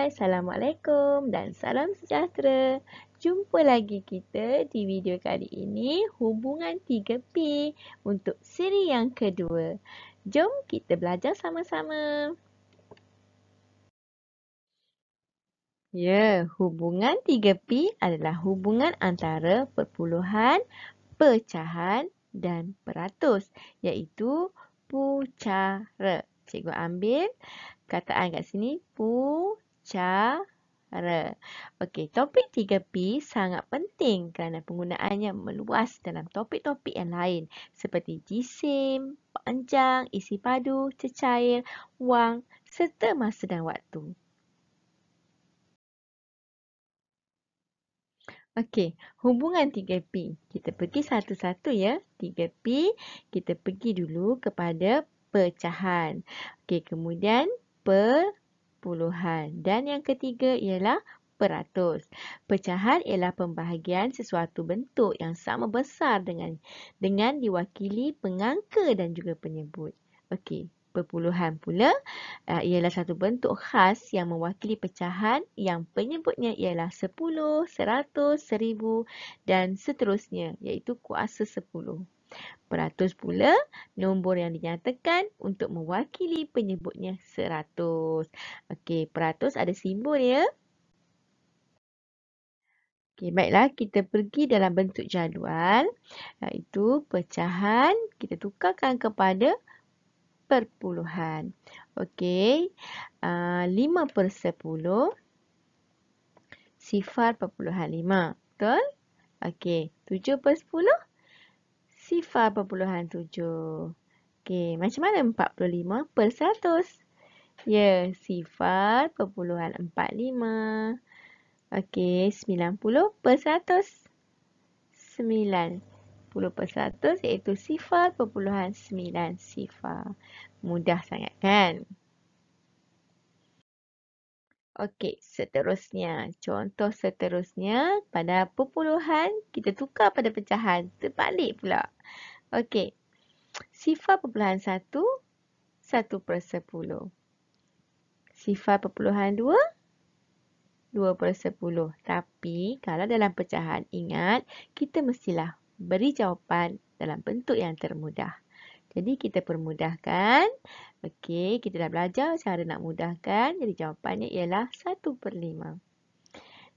Hai, Assalamualaikum dan salam sejahtera. Jumpa lagi kita di video kali ini hubungan 3P untuk siri yang kedua. Jom kita belajar sama-sama. Ya, hubungan 3P adalah hubungan antara perpuluhan, pecahan dan peratus iaitu pucara. Cikgu ambil kataan kat sini pucara. Okey, topik 3P sangat penting kerana penggunaannya meluas dalam topik-topik yang lain seperti jisim, panjang, isi padu, cecair, wang serta masa dan waktu. Okey, hubungan 3P. Kita pergi satu-satu ya. 3P, kita pergi dulu kepada pecahan. Okey, kemudian perpuluhan. Dan yang ketiga ialah peratus. Pecahan ialah pembahagian sesuatu bentuk yang sama besar dengan dengan diwakili pengangka dan juga penyebut. Okey, perpuluhan pula uh, ialah satu bentuk khas yang mewakili pecahan yang penyebutnya ialah 10, 100, 1000 dan seterusnya iaitu kuasa 10. Peratus pula nombor yang dinyatakan untuk mewakili penyebutnya seratus. Okey, peratus ada simbol ya. Okey, baiklah kita pergi dalam bentuk jadual. Iaitu pecahan kita tukarkan kepada perpuluhan. Okey, uh, lima per sepuluh sifar perpuluhan lima. Betul? Okey, tujuh per sepuluh sifar perpuluhan tujuh. Okey, macam mana empat puluh lima per seratus? Ya, sifar perpuluhan empat lima. Okey, sembilan puluh per seratus. Sembilan puluh per seratus iaitu sifar perpuluhan sembilan sifar. Mudah sangat kan? Okey, seterusnya. Contoh seterusnya, pada perpuluhan, kita tukar pada pecahan. Terbalik pula. Okey. Sifar perpuluhan satu, satu per sepuluh. Sifar perpuluhan dua, dua per sepuluh. Tapi, kalau dalam pecahan, ingat, kita mestilah beri jawapan dalam bentuk yang termudah. Jadi kita permudahkan. Okey, kita dah belajar cara nak mudahkan. Jadi jawapannya ialah 1 per 5.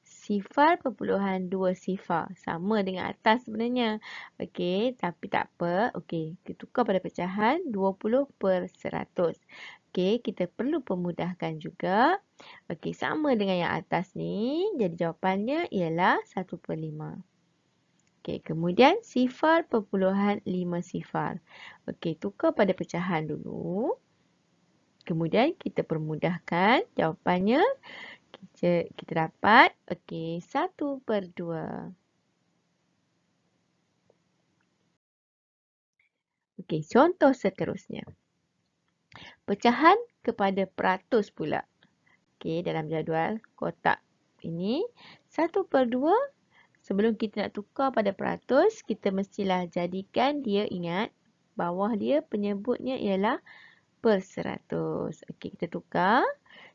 Sifar perpuluhan 2 sifar. Sama dengan atas sebenarnya. Okey, tapi tak apa. Okey, kita tukar pada pecahan 20 per 100. Okey, kita perlu pemudahkan juga. Okey, sama dengan yang atas ni. Jadi jawapannya ialah 1 per 5. Okey, kemudian sifar perpuluhan lima sifar. Okey, tukar pada pecahan dulu. Kemudian kita permudahkan jawapannya. Kita, kita dapat, okey, satu per dua. Okey, contoh seterusnya. Pecahan kepada peratus pula. Okey, dalam jadual kotak ini. Satu per dua sebelum kita nak tukar pada peratus, kita mestilah jadikan dia ingat bawah dia penyebutnya ialah per seratus. Okey, kita tukar.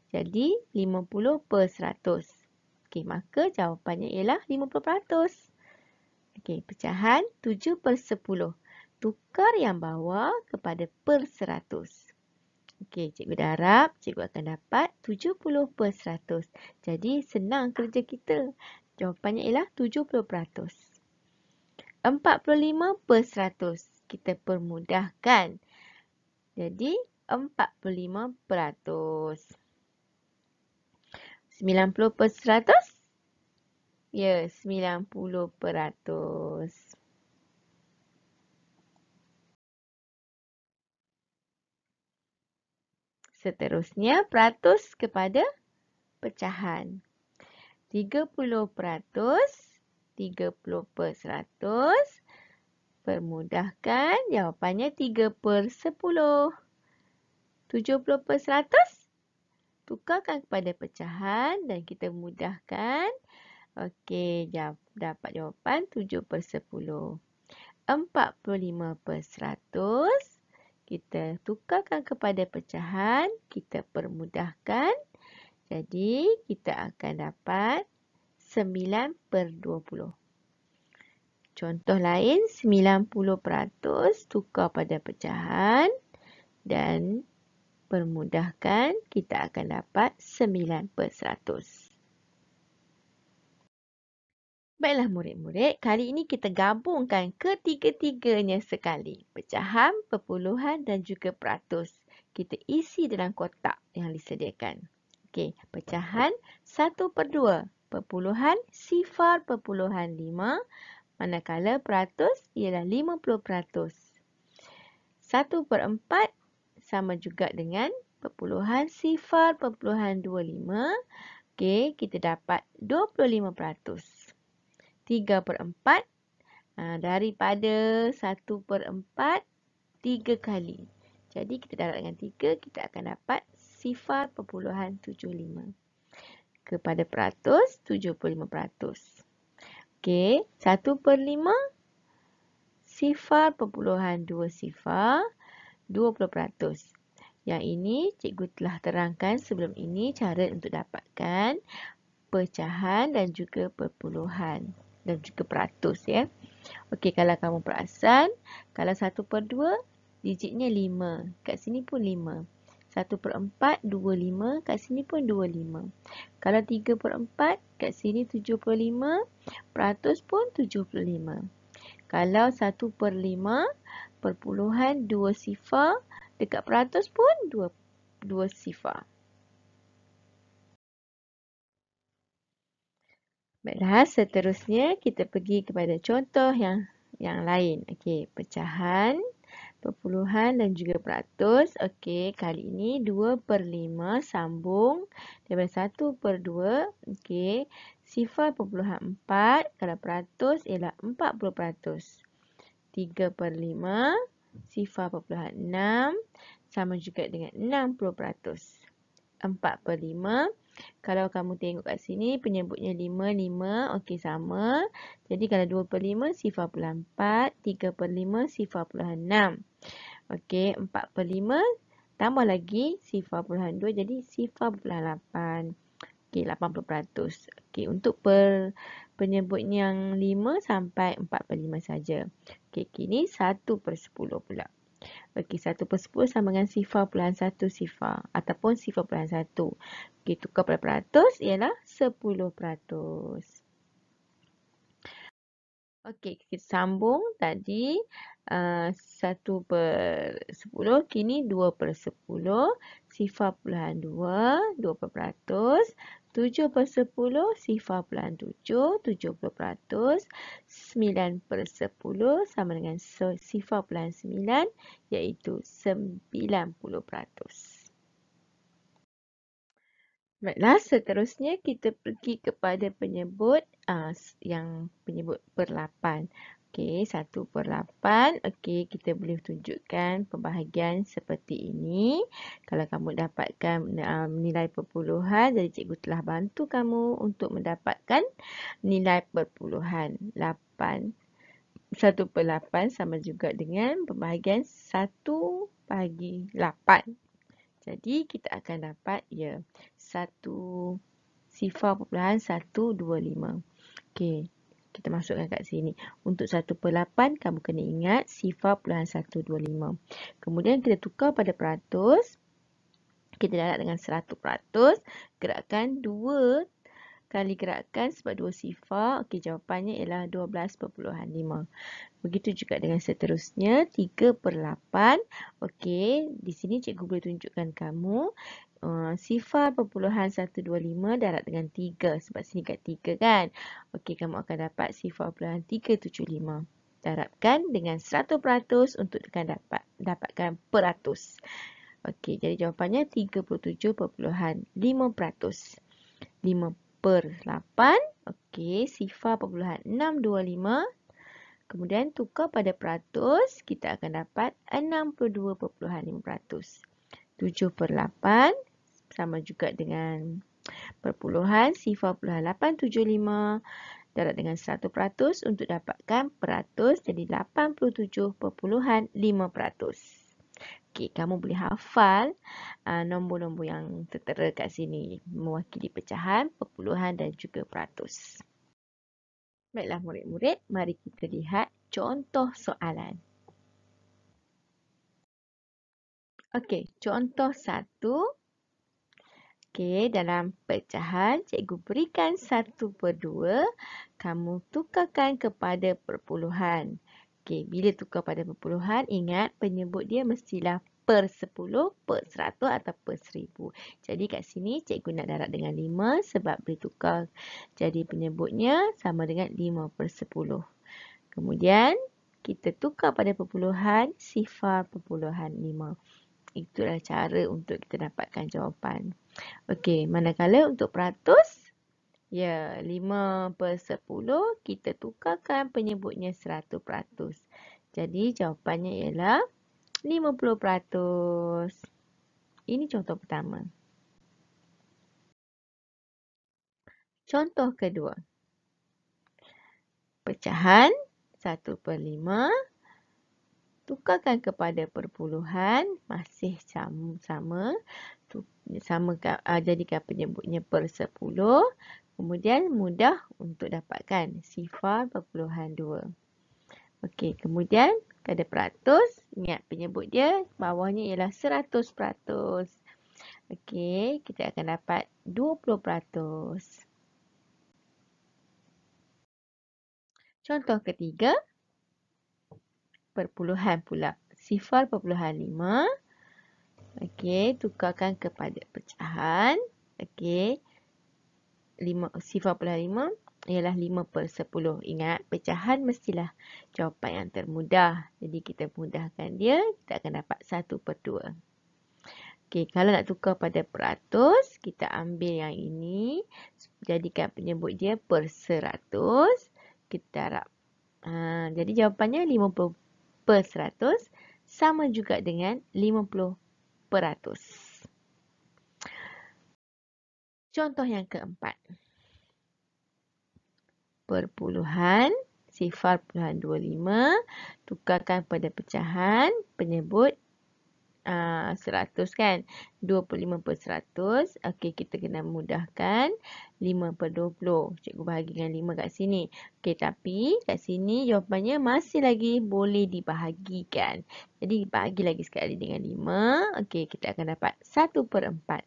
Jadi, 50 per seratus. Okey, maka jawapannya ialah 50 peratus. Okey, pecahan 7 per 10. Tukar yang bawah kepada per seratus. Okey, cikgu dah harap cikgu akan dapat 70 per seratus. Jadi, senang kerja kita. Jawapannya ialah 70%. 45 per 100. Kita permudahkan. Jadi 45 peratus. 90 per 100. Ya, 90 peratus. Seterusnya, peratus kepada pecahan. 30 peratus, 30 per 100. Permudahkan, jawapannya 3 per 10. 70 per 100. Tukarkan kepada pecahan dan kita mudahkan. Okey, dapat jawapan 7 per 10. 45 per 100. Kita tukarkan kepada pecahan, kita permudahkan. Jadi kita akan dapat 9 per 20. Contoh lain 90% tukar pada pecahan dan permudahkan kita akan dapat 9 per 100. Baiklah murid-murid, kali ini kita gabungkan ketiga-tiganya sekali. Pecahan, perpuluhan dan juga peratus. Kita isi dalam kotak yang disediakan. Okey, pecahan 1 per 2. Perpuluhan sifar perpuluhan 5. Manakala peratus ialah 50 peratus. 1 per 4 sama juga dengan perpuluhan sifar perpuluhan 25. Okey, kita dapat 25 peratus. 3 per 4. Ha, daripada 1 per 4, 3 kali. Jadi kita darab dengan 3, kita akan dapat sifar perpuluhan 75. Kepada peratus, 75 peratus. Okey, 1 per 5, sifar perpuluhan 2 sifar, 20 peratus. Yang ini cikgu telah terangkan sebelum ini cara untuk dapatkan pecahan dan juga perpuluhan dan juga peratus ya. Okey, kalau kamu perasan, kalau 1 per 2, digitnya 5. Kat sini pun 5. 1 per 4, 25. Kat sini pun 25. Kalau 3 per 4, kat sini 75. Peratus pun 75. Kalau 1 per 5, perpuluhan 2 sifar. Dekat peratus pun 2, 2 sifar. Baiklah, seterusnya kita pergi kepada contoh yang yang lain. Okey, pecahan, perpuluhan dan juga peratus. Okey, kali ini 2 per 5 sambung daripada 1 per 2. Okey, sifar perpuluhan 4 kalau peratus ialah 40 peratus. 3 per 5 sifar perpuluhan 6 sama juga dengan 60 peratus. 4 per 5 kalau kamu tengok kat sini penyebutnya 5, 5. Okey sama. Jadi kalau 2 per 5 sifar puluhan 4. 3 per 5 sifar puluhan 6. Okey 4 per 5 tambah lagi sifar puluhan 2. Jadi sifar puluhan 8. Okey 80%. Okey untuk per penyebut yang 5 sampai 4 per 5 saja. Okey kini 1 per 10 pula. Okey, 1 per 10 sama dengan sifar puluhan 1 sifar. Ataupun sifar puluhan 1. Okey, tukar pada peratus ialah 10 peratus. Okey, kita sambung tadi uh, 1 per 10. Kini 2 per 10. Sifar puluhan 2, 2 per peratus. 7 per 10, sifar puluhan 7, 70 peratus. 9 per 10 sama dengan sifar puluhan 9 iaitu 90 peratus. Baiklah, seterusnya kita pergi kepada penyebut uh, yang penyebut per 8. Okey, 1 per 8. Okey, kita boleh tunjukkan pembahagian seperti ini. Kalau kamu dapatkan um, nilai perpuluhan, jadi cikgu telah bantu kamu untuk mendapatkan nilai perpuluhan. 8. 1 per 8 sama juga dengan pembahagian 1 bagi 8. Jadi, kita akan dapat ya 1 sifar perpuluhan 125. Okey kita masukkan kat sini. Untuk 1 per 8, kamu kena ingat sifar puluhan 125. Kemudian kita tukar pada peratus. Kita darab dengan 100 peratus. Gerakan 2 kali gerakan sebab 2 sifar. Okey, jawapannya ialah 12.5. Begitu juga dengan seterusnya. 3 per 8. Okey, di sini cikgu boleh tunjukkan kamu. Uh, sifar perpuluhan 125 darab dengan 3 sebab sini kat 3 kan. Okey, kamu akan dapat sifar perpuluhan 375. Darabkan dengan 100% untuk tekan dapat dapatkan peratus. Okey, jadi jawapannya 37.5%. 5 per 8. Okey, sifar perpuluhan 625. Kemudian tukar pada peratus, kita akan dapat 62.5%. 7 per 8 sama juga dengan perpuluhan sifar puluhan 875 darab dengan 100% untuk dapatkan peratus jadi 87.5%. Okey, kamu boleh hafal uh, nombor-nombor yang tertera kat sini mewakili pecahan, perpuluhan dan juga peratus. Baiklah murid-murid, mari kita lihat contoh soalan. Okey, contoh satu. Okey, dalam pecahan, cikgu berikan satu per dua. Kamu tukarkan kepada perpuluhan. Okey, bila tukar pada perpuluhan, ingat penyebut dia mestilah per sepuluh, per seratus atau per seribu. Jadi kat sini cikgu nak darab dengan lima sebab boleh tukar jadi penyebutnya sama dengan lima per sepuluh. Kemudian kita tukar pada perpuluhan sifar perpuluhan lima. Itulah cara untuk kita dapatkan jawapan. Okey, manakala untuk peratus, ya, 5 per 10, kita tukarkan penyebutnya 100 peratus. Jadi, jawapannya ialah 50 peratus. Ini contoh pertama. Contoh kedua. Pecahan 1 per 5 tukarkan kepada perpuluhan masih sama sama sama uh, jadikan penyebutnya per 10 kemudian mudah untuk dapatkan sifar perpuluhan 2 okey kemudian kada peratus ingat penyebut dia bawahnya ialah 100 peratus okey kita akan dapat 20 peratus contoh ketiga perpuluhan pula. Sifar perpuluhan lima. Okey, tukarkan kepada pecahan. Okey. Lima, sifar perpuluhan lima ialah lima per sepuluh. Ingat, pecahan mestilah jawapan yang termudah. Jadi, kita mudahkan dia. Kita akan dapat satu per dua. Okey, kalau nak tukar pada peratus, kita ambil yang ini. Jadikan penyebut dia per seratus. Kita darab. Ha, jadi, jawapannya lima per per 100 sama juga dengan 50 peratus. Contoh yang keempat. Perpuluhan sifar puluhan 25 tukarkan pada pecahan penyebut 100 ah, kan. 25 per 100. Okey, kita kena mudahkan. 5 per 20. Cikgu bahagikan 5 kat sini. Okey, tapi kat sini jawapannya masih lagi boleh dibahagikan. Jadi, bahagi lagi sekali dengan 5. Okey, kita akan dapat 1 per 4.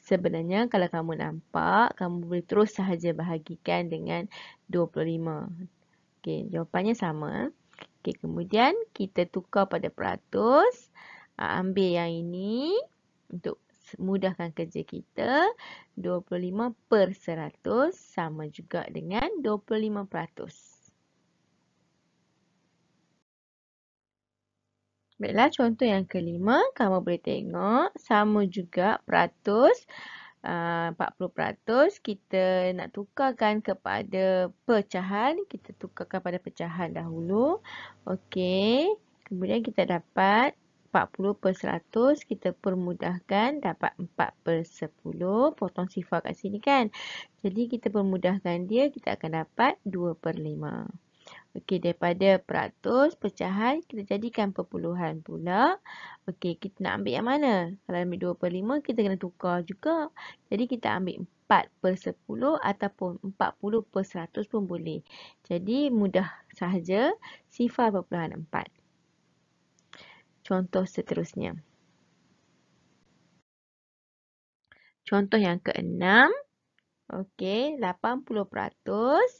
Sebenarnya kalau kamu nampak, kamu boleh terus sahaja bahagikan dengan 25. Okey, jawapannya sama. Okey, kemudian kita tukar pada peratus. Ah, ambil yang ini untuk mudahkan kerja kita. 25 per 100 sama juga dengan 25 peratus. Baiklah, contoh yang kelima, kamu boleh tengok sama juga peratus. Uh, 40 peratus, kita nak tukarkan kepada pecahan. Kita tukarkan pada pecahan dahulu. Okey, kemudian kita dapat 40 per 100 kita permudahkan dapat 4 per 10 potong sifar kat sini kan jadi kita permudahkan dia kita akan dapat 2 per 5 Okey, daripada peratus pecahan kita jadikan perpuluhan pula. Okey, kita nak ambil yang mana? Kalau ambil 2 per 5, kita kena tukar juga. Jadi, kita ambil 4 per 10 ataupun 40 per 100 pun boleh. Jadi, mudah sahaja sifar perpuluhan 4 contoh seterusnya. Contoh yang keenam. Okey, 80%.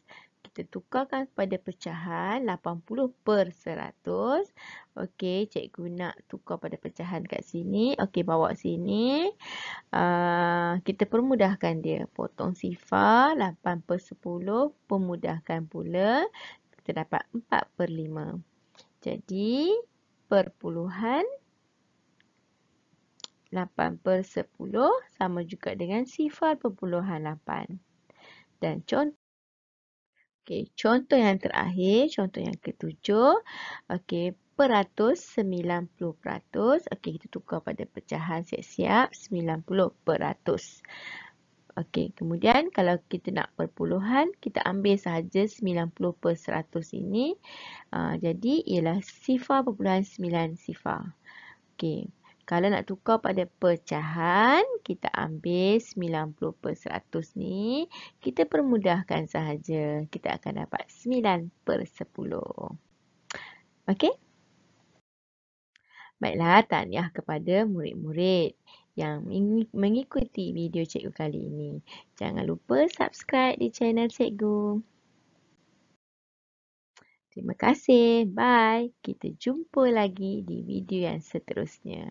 Kita tukarkan kepada pecahan 80 per 100. Okey, cikgu nak tukar pada pecahan kat sini. Okey, bawa sini. Uh, kita permudahkan dia. Potong sifar 8 per 10. Permudahkan pula. Kita dapat 4 per 5. Jadi, perpuluhan 8 per 10 sama juga dengan sifar perpuluhan 8. Dan contoh, okay, contoh yang terakhir, contoh yang ketujuh, okay, peratus 90 peratus. Okay, kita tukar pada pecahan siap-siap 90 peratus. Okey, kemudian kalau kita nak perpuluhan, kita ambil sahaja 90 per 100 ini. Uh, jadi, ialah sifar perpuluhan 9 sifar. Okey. Kalau nak tukar pada pecahan, kita ambil 90 per 100 ni. Kita permudahkan sahaja. Kita akan dapat 9 per 10. Okey? Baiklah, tahniah kepada murid-murid yang mengikuti video cikgu kali ini. Jangan lupa subscribe di channel cikgu. Terima kasih. Bye. Kita jumpa lagi di video yang seterusnya.